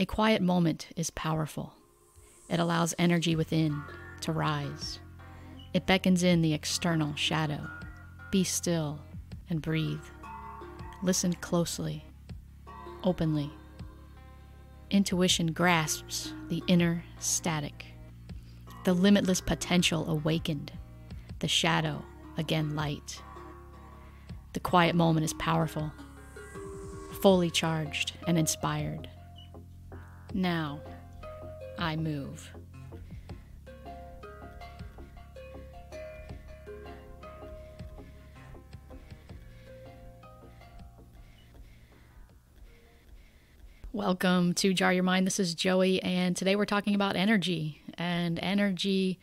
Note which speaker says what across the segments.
Speaker 1: A quiet moment is powerful. It allows energy within to rise. It beckons in the external shadow. Be still and breathe. Listen closely, openly. Intuition grasps the inner static, the limitless potential awakened, the shadow again light. The quiet moment is powerful, fully charged and inspired. Now, I move. Welcome to Jar Your Mind. This is Joey, and today we're talking about energy. And energy,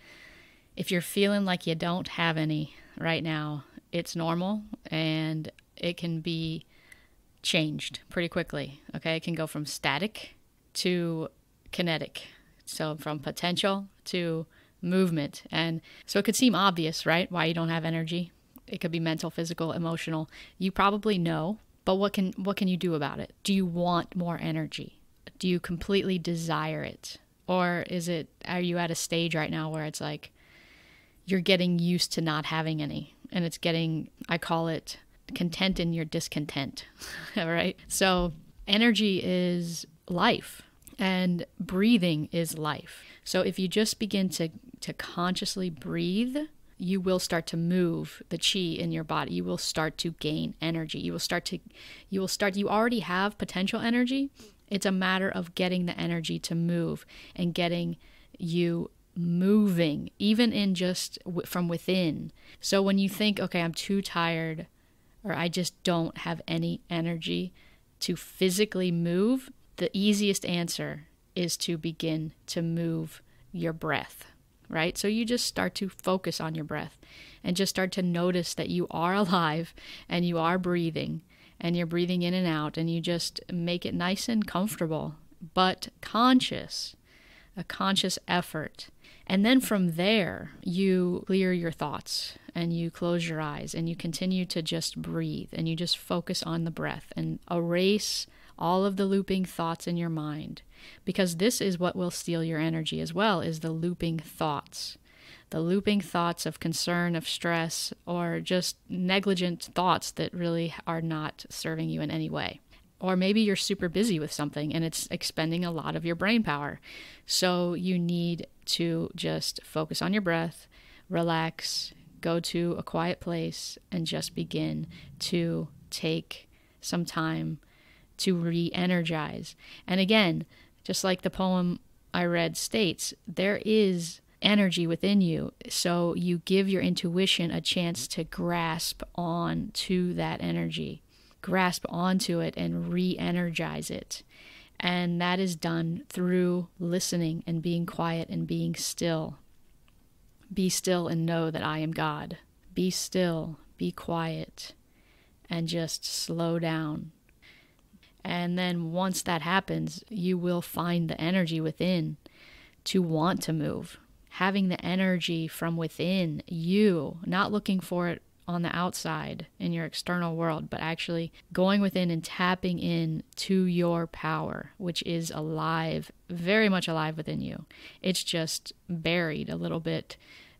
Speaker 1: if you're feeling like you don't have any right now, it's normal and it can be changed pretty quickly. Okay, it can go from static to kinetic, so from potential to movement. And so it could seem obvious, right? Why you don't have energy. It could be mental, physical, emotional. You probably know but what can what can you do about it? Do you want more energy? Do you completely desire it? Or is it are you at a stage right now where it's like you're getting used to not having any and it's getting I call it content in your discontent. All right? So energy is life and breathing is life. So if you just begin to to consciously breathe you will start to move the chi in your body. You will start to gain energy. You will start to, you will start, you already have potential energy. It's a matter of getting the energy to move and getting you moving, even in just from within. So when you think, okay, I'm too tired or I just don't have any energy to physically move, the easiest answer is to begin to move your breath right? So you just start to focus on your breath and just start to notice that you are alive and you are breathing and you're breathing in and out and you just make it nice and comfortable, but conscious, a conscious effort. And then from there, you clear your thoughts and you close your eyes and you continue to just breathe and you just focus on the breath and erase all of the looping thoughts in your mind. Because this is what will steal your energy as well is the looping thoughts. The looping thoughts of concern of stress or just negligent thoughts that really are not serving you in any way or maybe you're super busy with something and it's expending a lot of your brain power so you need to just focus on your breath relax go to a quiet place and just begin to take some time to re energize. And again, just like the poem I read states, there is energy within you. So you give your intuition a chance to grasp on to that energy, grasp onto it and re energize it. And that is done through listening and being quiet and being still. Be still and know that I am God. Be still, be quiet, and just slow down and then once that happens, you will find the energy within to want to move. Having the energy from within you, not looking for it on the outside in your external world, but actually going within and tapping in to your power, which is alive, very much alive within you. It's just buried a little bit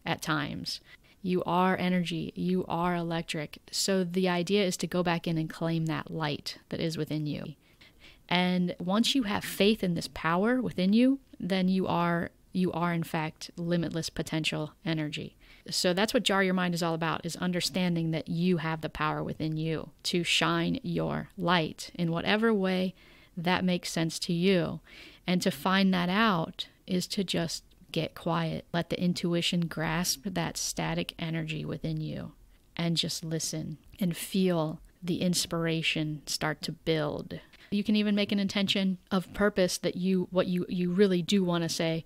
Speaker 1: at times. You are energy, you are electric. So the idea is to go back in and claim that light that is within you. And once you have faith in this power within you, then you are you are in fact limitless potential energy. So that's what jar your mind is all about is understanding that you have the power within you to shine your light in whatever way that makes sense to you. And to find that out is to just get quiet. Let the intuition grasp that static energy within you and just listen and feel the inspiration start to build. You can even make an intention of purpose that you what you you really do want to say,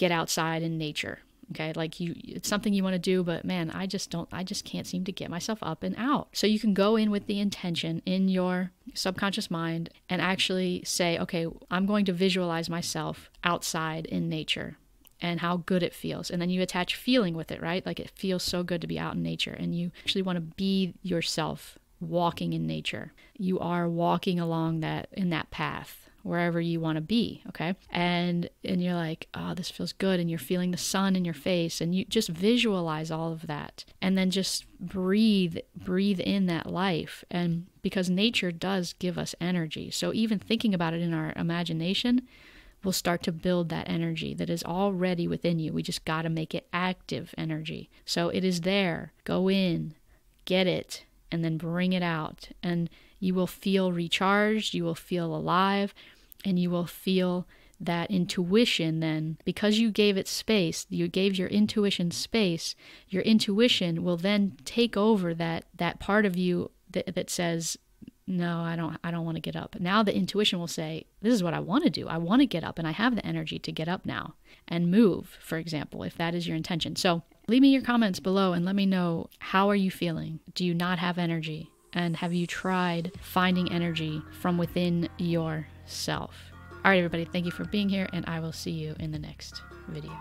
Speaker 1: get outside in nature. Okay, like you, it's something you want to do, but man, I just don't, I just can't seem to get myself up and out. So you can go in with the intention in your subconscious mind and actually say, okay, I'm going to visualize myself outside in nature and how good it feels. And then you attach feeling with it, right? Like it feels so good to be out in nature and you actually want to be yourself walking in nature. You are walking along that in that path wherever you want to be okay? And and you're like oh this feels good and you're feeling the sun in your face and you just visualize all of that and then just breathe breathe in that life and because nature does give us energy so even thinking about it in our imagination will start to build that energy that is already within you. We just got to make it active energy. So it is there. Go in. Get it and then bring it out. And you will feel recharged, you will feel alive, and you will feel that intuition then. Because you gave it space you gave your intuition space your intuition will then take over that that part of you that, that says no i don't i don't want to get up. Now the intuition will say this is what i want to do. I want to get up and i have the energy to get up now and move for example if that is your intention. So leave me your comments below and let me know how are you feeling do you not have energy and have you tried finding energy from within yourself? All right, everybody, thank you for being here, and I will see you in the next video.